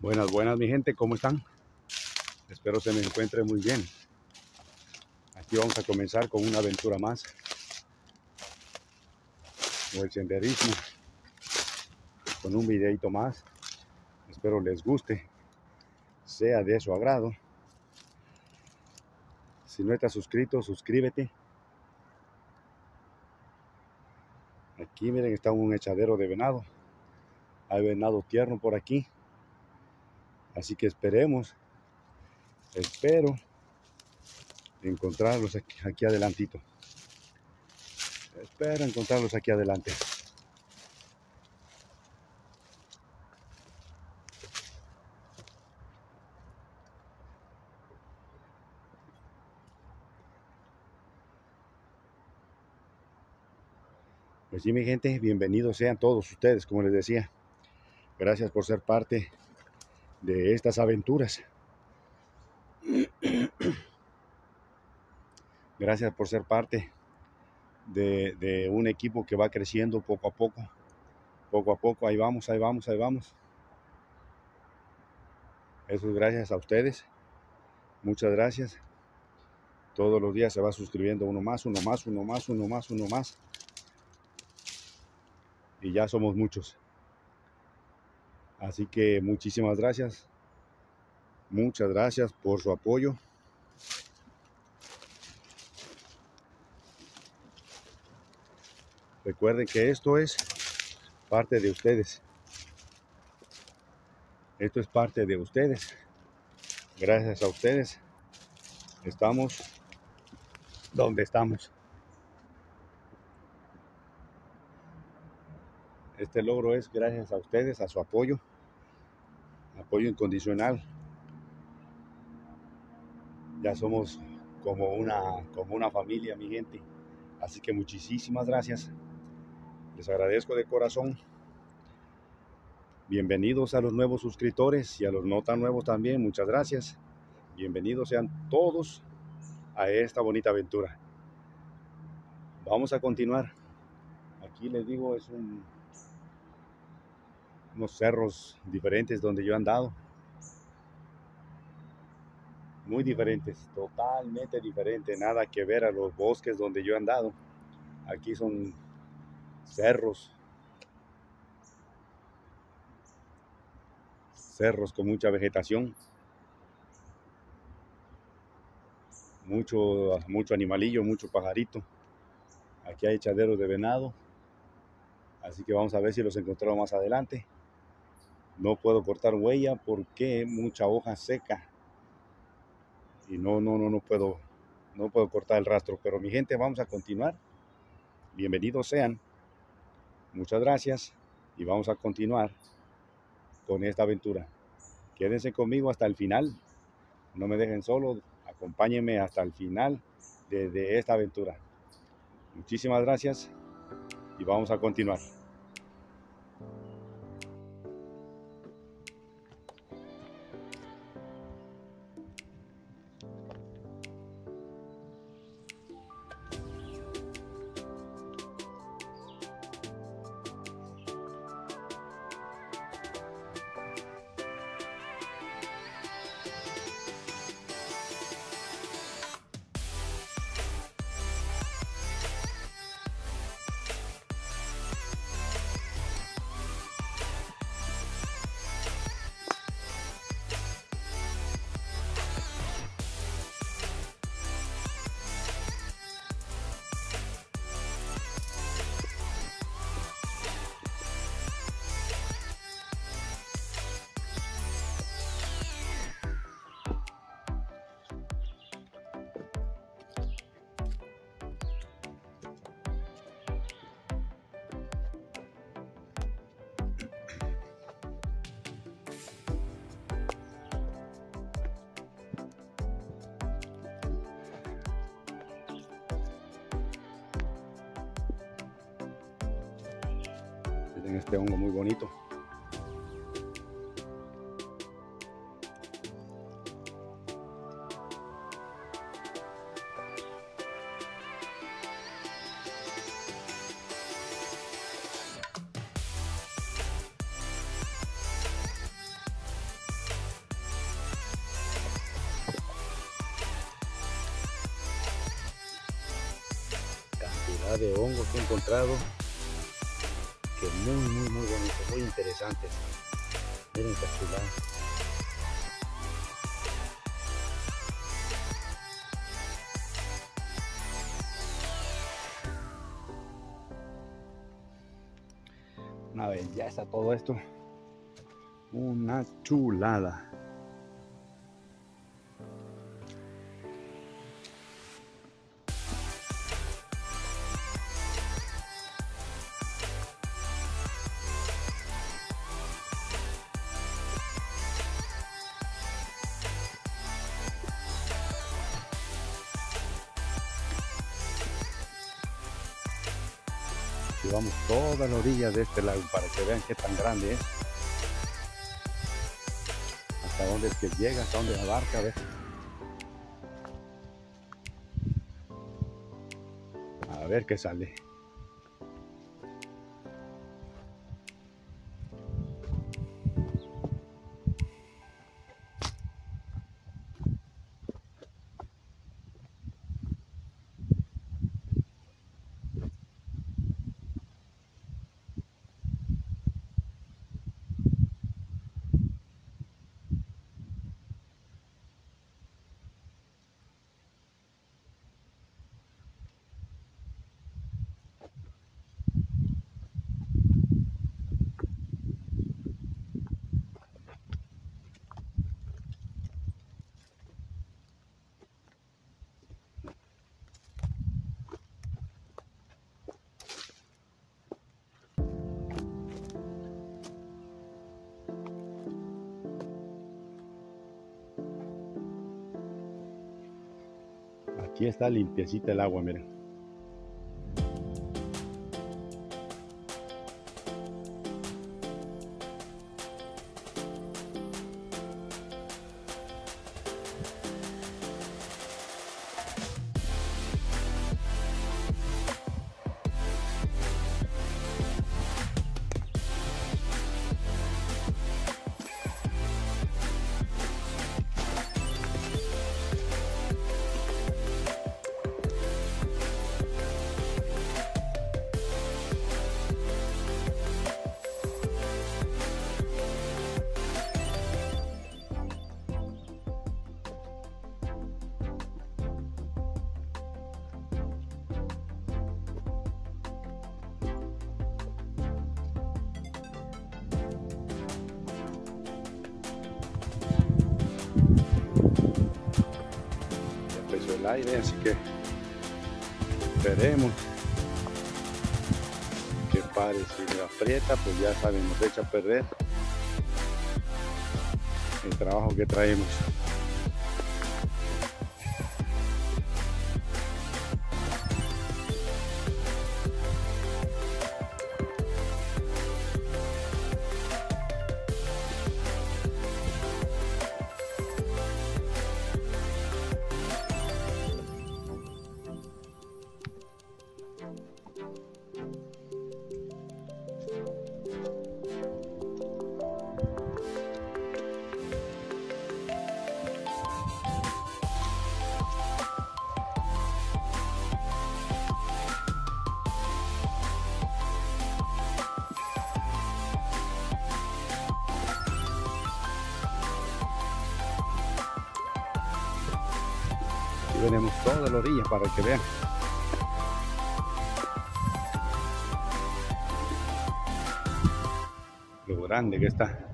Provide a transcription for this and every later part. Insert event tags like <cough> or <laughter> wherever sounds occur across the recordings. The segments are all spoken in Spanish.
Buenas, buenas mi gente, ¿cómo están? Espero se me encuentre muy bien. Aquí vamos a comenzar con una aventura más. O el senderismo. Con un videito más. Espero les guste. Sea de su agrado. Si no estás suscrito, suscríbete. Aquí miren, está un echadero de venado. Hay venado tierno por aquí. Así que esperemos, espero encontrarlos aquí, adelantito. Espero encontrarlos aquí adelante. Pues sí, mi gente, bienvenidos sean todos ustedes, como les decía. Gracias por ser parte de estas aventuras. <clears throat> Gracias por ser parte de, un equipo que va creciendo poco a poco. Poco a poco, ahí vamos, ahí vamos, ahí vamos. Eso es gracias a ustedes. Muchas gracias. Todos los días se va suscribiendo uno más, uno más, uno más, uno más, uno más. Y ya somos muchos. Así que muchísimas gracias. Muchas gracias por su apoyo. Recuerden que esto es parte de ustedes. Esto es parte de ustedes. Gracias a ustedes estamos donde estamos. Este logro es gracias a ustedes, a su apoyo, apoyo incondicional. Ya somos como una, como una familia, mi gente. Así que muchísimas gracias. Les agradezco de corazón. Bienvenidos a los nuevos suscriptores y a los no tan nuevos también. Muchas gracias. Bienvenidos sean todos a esta bonita aventura. Vamos a continuar. Aquí les digo, es un unos cerros diferentes donde yo he andado. Muy diferentes, totalmente diferentes, nada que ver a los bosques donde yo he andado. Aquí son cerros, cerros con mucha vegetación, mucho, mucho animalillo, mucho pajarito. Aquí hay echaderos de venado, así que vamos a ver si los encontramos más adelante. No puedo cortar huella porque mucha hoja seca. Y no, no, no, no puedo, no puedo cortar el rastro. Pero mi gente, vamos a continuar. Bienvenidos sean. Muchas gracias. Y vamos a continuar con esta aventura. Quédense conmigo hasta el final. No me dejen solo. Acompáñenme hasta el final de, de esta aventura. Muchísimas gracias. Y vamos a continuar. en este hongo muy bonito. cantidad de hongos que he encontrado muy, muy, muy bonitos, muy interesantes. Miren esta chulada. Una belleza todo esto. Una chulada. Llevamos toda la orilla de este lago para que vean qué tan grande es. Hasta dónde es que llega, hasta dónde abarca, a ver. A ver qué sale. Aquí está limpiecita el agua, miren. El aire, así que esperemos que pare. Si le aprieta, pues ya saben, nos echa a perder el trabajo que traemos. Toda la orilla para que vean. Lo grande que está.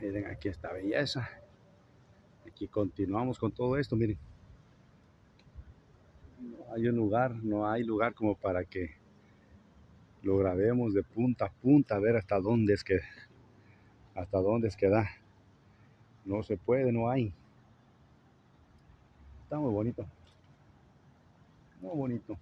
Miren, aquí está belleza. Aquí continuamos con todo esto, miren. No hay un lugar, no hay lugar como para que lo grabemos de punta a punta, a ver hasta dónde es que, hasta dónde es que da. No se puede, no hay. Está muy bonito. Muy bonito.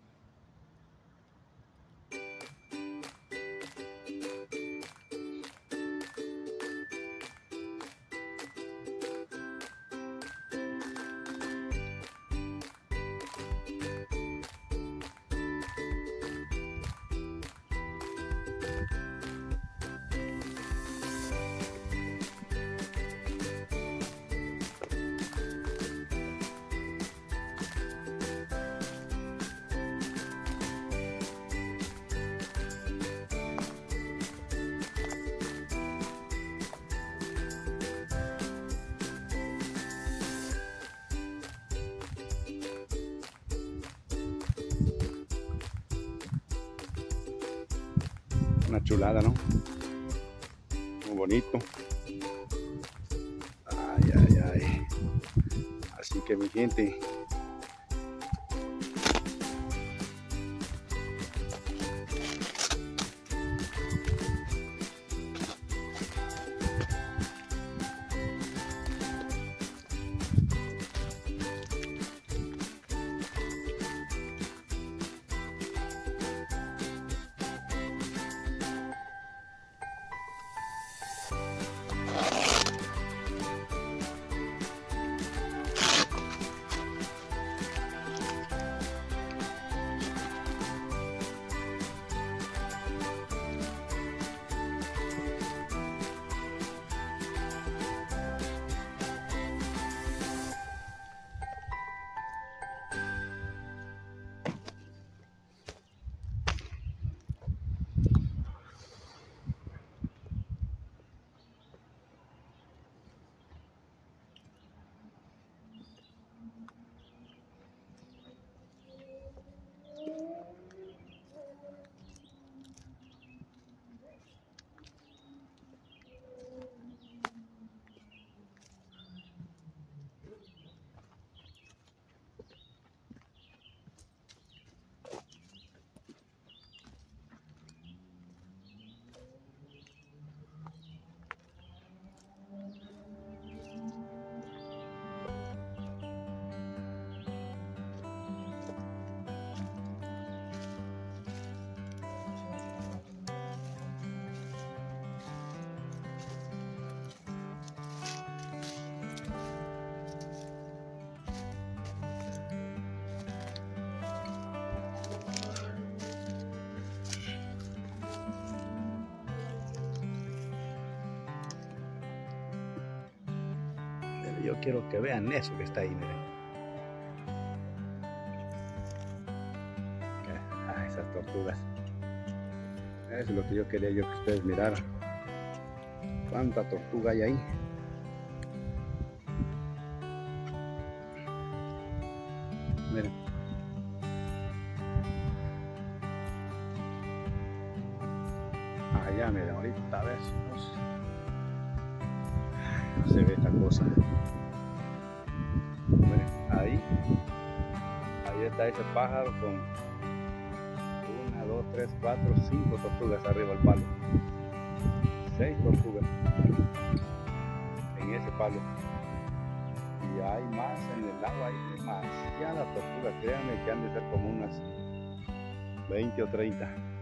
Chulada, ¿no? Muy bonito. Ay, ay, ay. Así que mi gente. Yo quiero que vean eso que está ahí, miren. Ah, esas tortugas. Eso es lo que yo quería yo que ustedes miraran. Cuánta tortuga hay ahí. Está ese pájaro con una, dos, tres, cuatro, cinco tortugas arriba del palo. Seis tortugas en ese palo. Y hay más en el agua, hay demasiadas tortugas. Créanme que han de ser como unas 20 o 30.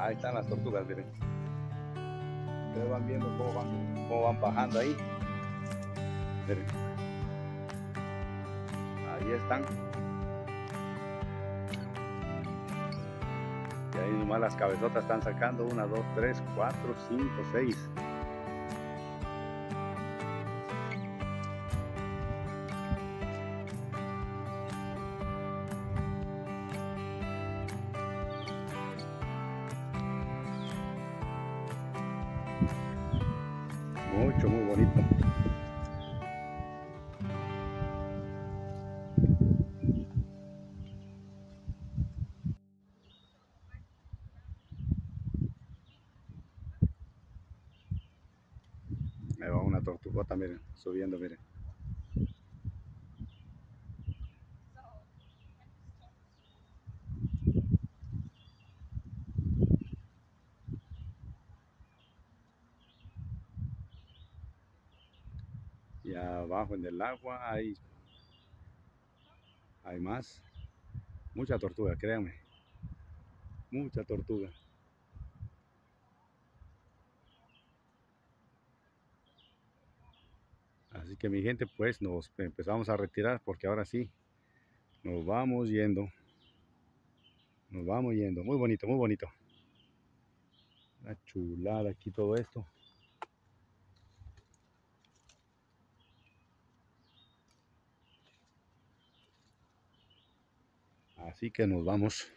Ahí están las tortugas, miren. Ustedes van viendo cómo van, cómo van bajando ahí. Miren. Ahí están. Y ahí nomás las cabezotas están sacando. Una, dos, tres, cuatro, cinco, seis. mucho, muy bonito. Me va una tortugota, miren, subiendo, miren. En el agua hay, hay más. Mucha tortuga, créanme. Mucha tortuga. Así que mi gente, pues nos empezamos a retirar porque ahora sí, nos vamos yendo. Nos vamos yendo. Muy bonito, muy bonito. Una chulada aquí todo esto. Así que nos vamos.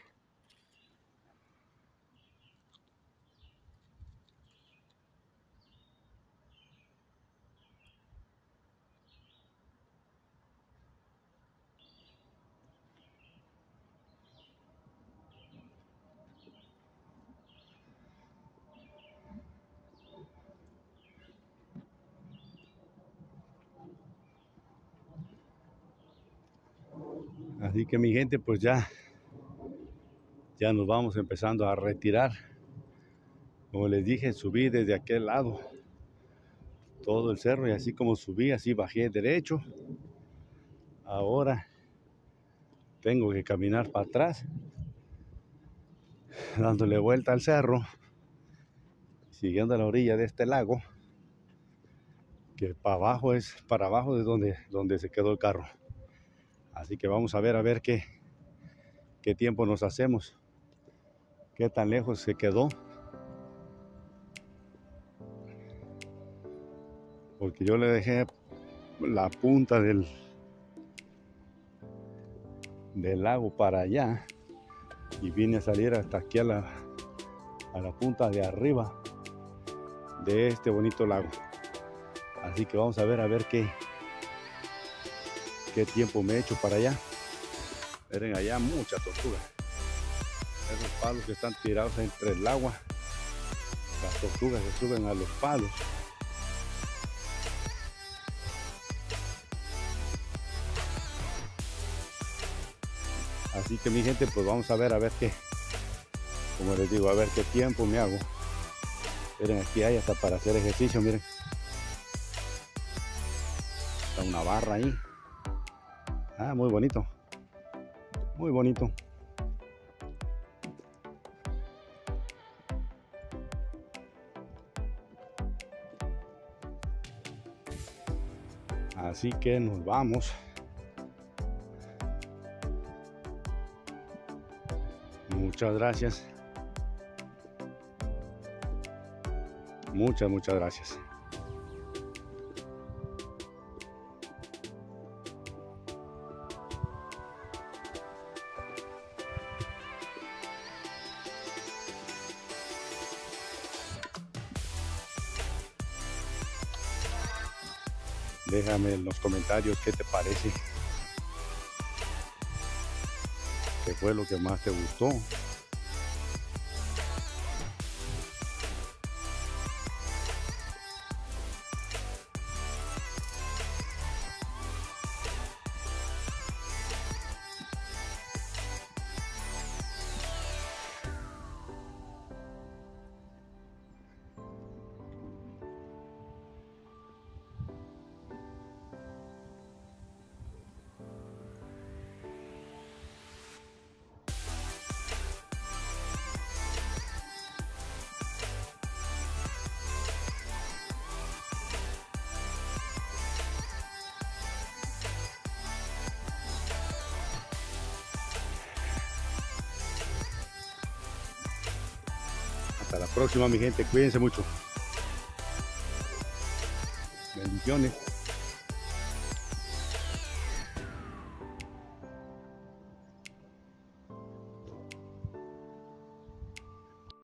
Así que mi gente, pues ya, ya nos vamos empezando a retirar. Como les dije, subí desde aquel lado todo el cerro y así como subí, así bajé derecho. Ahora tengo que caminar para atrás, dándole vuelta al cerro, siguiendo la orilla de este lago, que para abajo es para abajo de donde, donde se quedó el carro. Así que vamos a ver a ver qué, qué tiempo nos hacemos, qué tan lejos se quedó. Porque yo le dejé la punta del, del lago para allá y vine a salir hasta aquí a la, a la punta de arriba de este bonito lago. Así que vamos a ver a ver qué, qué tiempo me he hecho para allá. Miren allá mucha tortuga. Esos palos que están tirados entre el agua. Las tortugas se suben a los palos. Así que mi gente, pues vamos a ver a ver qué, como les digo, a ver qué tiempo me hago. Miren, aquí hay hasta para hacer ejercicio, miren. Está una barra ahí. Ah, muy bonito. Muy bonito. Así que nos vamos. Muchas gracias. Muchas, muchas gracias. Déjame en los comentarios qué te parece. ¿Qué fue lo que más te gustó? Próxima, mi gente. Cuídense mucho. Bendiciones.